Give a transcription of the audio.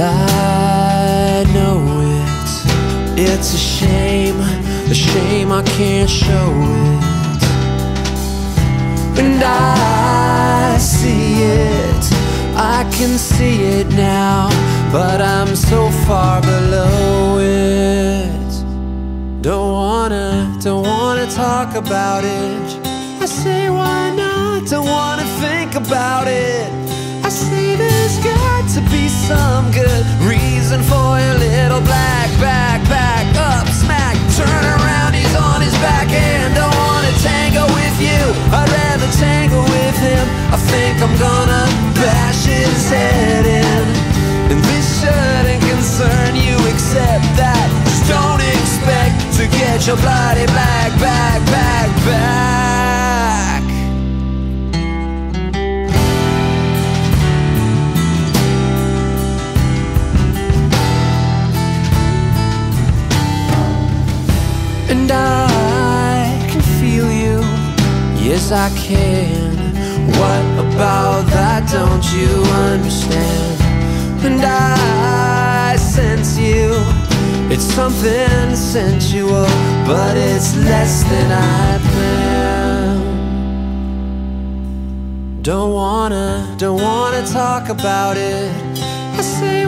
I know it. It's a shame, a shame I can't show it. And I see it, I can see it now, but I'm so far below it. Don't wanna, don't wanna talk about it. I say, why not? Don't wanna think about it. I think I'm gonna bash his head in. And this shouldn't concern you, except that just don't expect to get your bloody black back, back, back. And I can feel you, yes I can. What about that don't you understand? And I sense you, it's something sensual, but it's less than I planned. Don't wanna, don't wanna talk about it. I say